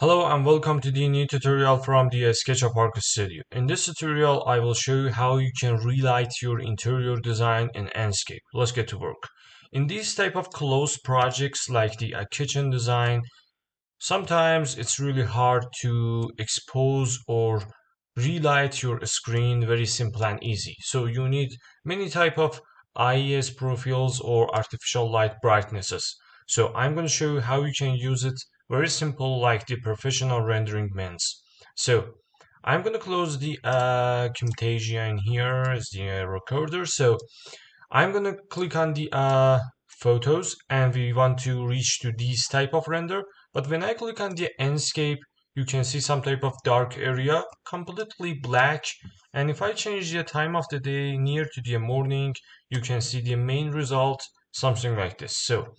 Hello and welcome to the new tutorial from the SketchUp Arch Studio. In this tutorial, I will show you how you can relight your interior design in Enscape. Let's get to work. In these type of closed projects like the uh, kitchen design, sometimes it's really hard to expose or relight your screen very simple and easy. So you need many type of IES profiles or artificial light brightnesses. So I'm going to show you how you can use it very simple like the professional rendering means. So I'm going to close the uh, Camtasia in here as the uh, recorder. So I'm going to click on the uh, photos and we want to reach to this type of render. But when I click on the Enscape, you can see some type of dark area, completely black. And if I change the time of the day near to the morning, you can see the main result, something like this. So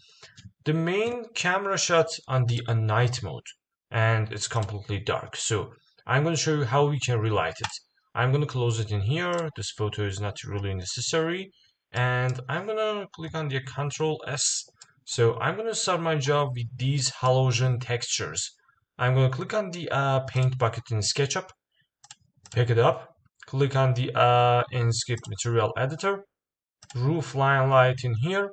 the main camera shot on the uh, night mode and it's completely dark. So I'm going to show you how we can relight it. I'm going to close it in here. This photo is not really necessary. And I'm going to click on the Control S. So I'm going to start my job with these halogen textures. I'm going to click on the uh, paint bucket in SketchUp, pick it up, click on the uh, Enscape material editor, roof line light in here,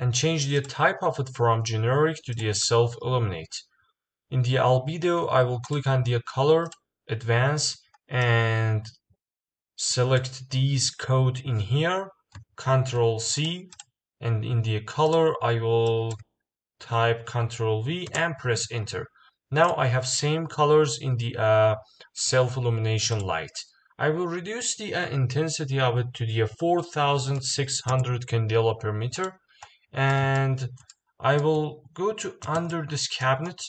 and change the type of it from generic to the self-illuminate. In the albedo, I will click on the color, advance, and select these code in here, Control C, and in the color, I will type Control V and press enter. Now I have same colors in the uh, self-illumination light. I will reduce the uh, intensity of it to the 4600 candela per meter and I will go to under this cabinet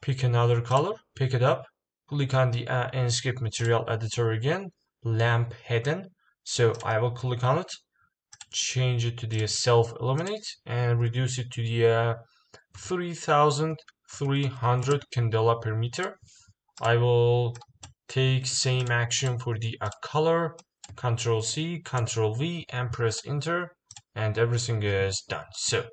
pick another color pick it up click on the uh, Enscape material editor again lamp hidden. So I will click on it change it to the self illuminate and reduce it to the uh, 3300 candela per meter. I will take same action for the uh, color control C control V and press enter and everything is done. So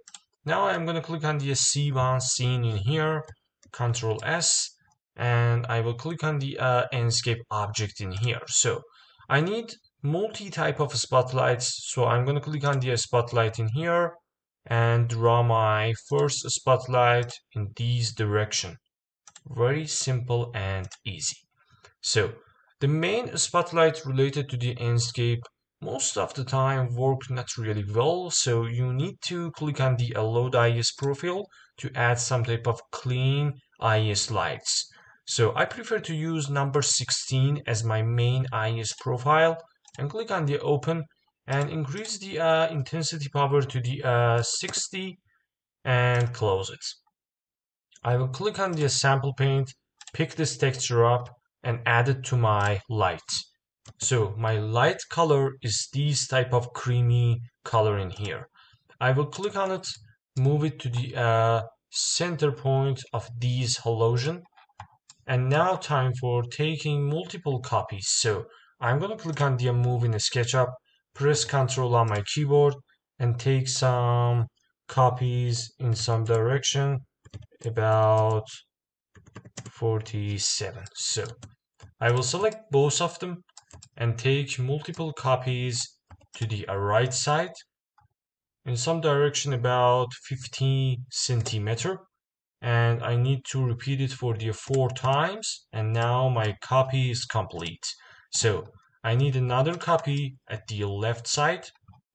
now I'm going to click on the C1 scene in here, Control S, and I will click on the uh, Enscape object in here. So I need multi-type of spotlights, so I'm going to click on the spotlight in here and draw my first spotlight in this direction. Very simple and easy. So the main spotlight related to the Enscape most of the time work not really well so you need to click on the load IES profile to add some type of clean IES lights so I prefer to use number 16 as my main IES profile and click on the open and increase the uh, intensity power to the uh, 60 and close it. I will click on the sample paint, pick this texture up and add it to my light. So my light color is this type of creamy color in here. I will click on it, move it to the uh, center point of this halogen. And now time for taking multiple copies. So I'm going to click on the move in the SketchUp, press Ctrl on my keyboard and take some copies in some direction about 47. So I will select both of them and take multiple copies to the right side in some direction about 50 centimeter. And I need to repeat it for the four times and now my copy is complete. So I need another copy at the left side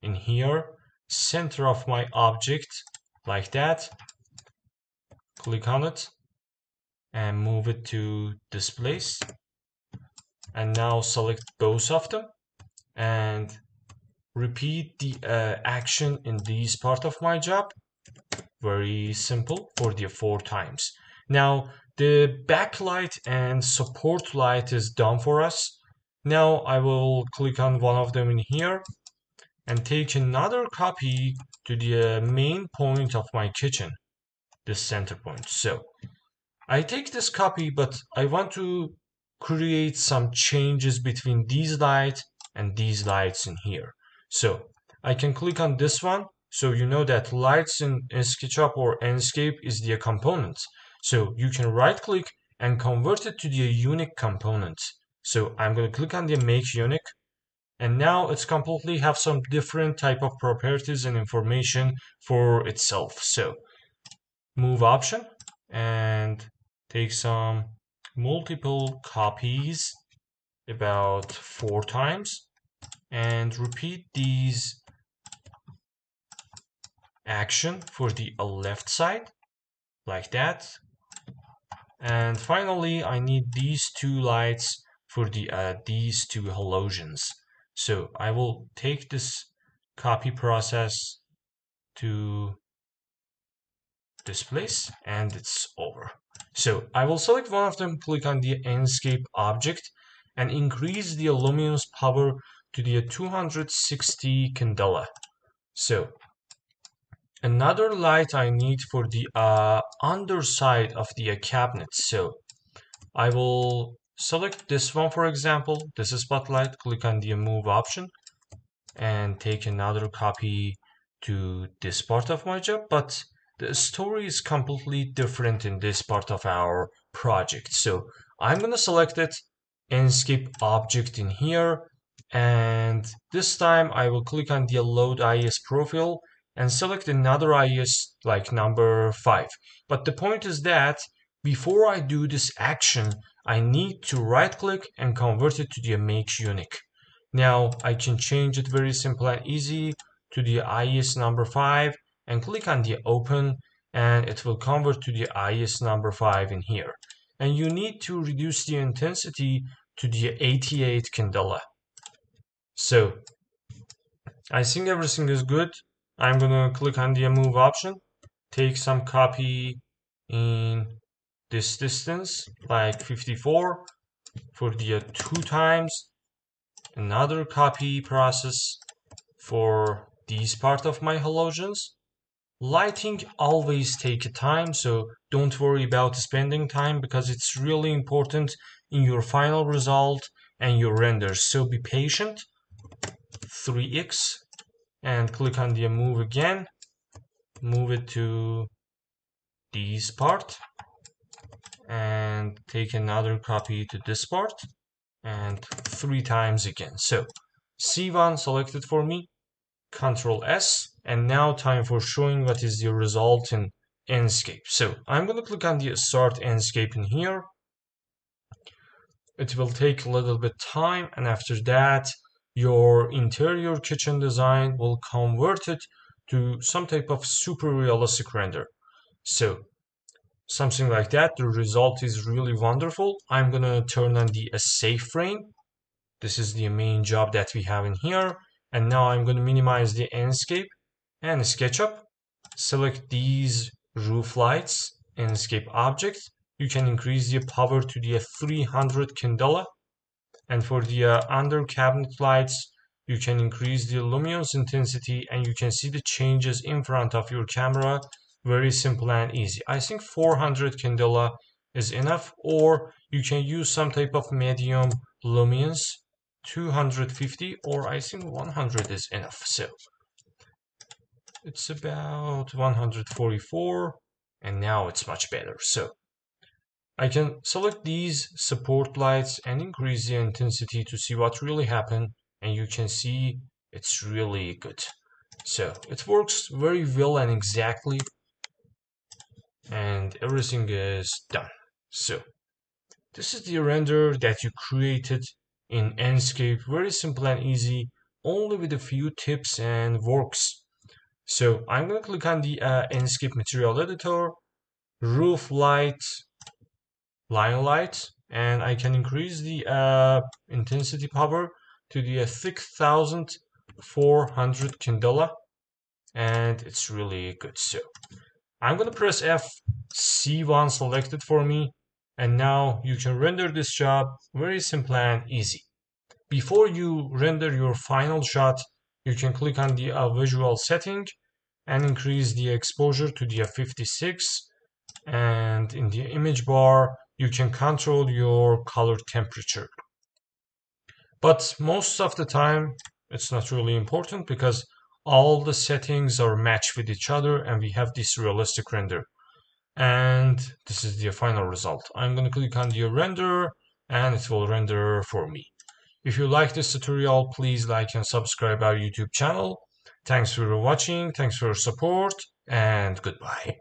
in here center of my object like that. Click on it and move it to this place and now select both of them and repeat the uh, action in this part of my job. Very simple for the four times. Now the backlight and support light is done for us. Now I will click on one of them in here and take another copy to the uh, main point of my kitchen the center point. So I take this copy but I want to create some changes between these lights and these lights in here. So I can click on this one. So you know that lights in, SketchUp or Enscape is the component. So you can right click and convert it to the unique component. So I'm going to click on the make unique and now it's completely have some different type of properties and information for itself. So move option and take some multiple copies about four times and repeat these action for the left side like that. And finally I need these two lights for the uh, these two halogens. So I will take this copy process to this place and it's over so I will select one of them click on the Enscape object and increase the luminance power to the 260 candela so another light I need for the uh, underside of the uh, cabinet. So I will select this one for example. This is spotlight. Click on the move option and take another copy to this part of my job. But the story is completely different in this part of our project. So I'm going to select it and skip object in here. And this time I will click on the load IES profile and select another IES like number 5. But the point is that before I do this action, I need to right click and convert it to the make unique. Now I can change it very simple and easy to the IES number 5 and click on the open and it will convert to the IES number 5 in here. And you need to reduce the intensity to the 88 candela. So I think everything is good. I'm gonna click on the move option, take some copy in this distance, like 54 for the two times, another copy process for these part of my halogens. Lighting always take time, so don't worry about spending time because it's really important in your final result and your renders. So be patient. 3x and click on the move again move it to this part and take another copy to this part and three times again so C1 selected for me control S and now time for showing what is the result in Enscape so I'm going to click on the start Enscape in here it will take a little bit time and after that your interior kitchen design will convert it to some type of super realistic render. So something like that, the result is really wonderful. I'm gonna turn on the safe frame. This is the main job that we have in here. And now I'm gonna minimize the Enscape and SketchUp. Select these roof lights, and Enscape object. You can increase the power to the 300 candela and for the uh, under cabinet lights, you can increase the luminance intensity and you can see the changes in front of your camera. Very simple and easy. I think 400 candela is enough or you can use some type of medium luminance 250 or I think 100 is enough. So it's about 144 and now it's much better. So I can select these support lights and increase the intensity to see what really happened and you can see it's really good. So it works very well and exactly and everything is done. So this is the render that you created in Enscape, very simple and easy, only with a few tips and works. So I'm going to click on the uh, Enscape material editor, roof light, line light and I can increase the uh, intensity power to the uh, 6400 candela and it's really good. So I'm gonna press F C1 selected for me and now you can render this job very simple and easy. Before you render your final shot you can click on the uh, visual setting and increase the exposure to the uh, 56 and in the image bar you can control your color temperature. But most of the time, it's not really important because all the settings are matched with each other and we have this realistic render. and this is the final result. I'm going to click on the render and it will render for me. If you like this tutorial, please like and subscribe our YouTube channel. Thanks for watching, thanks for support, and goodbye.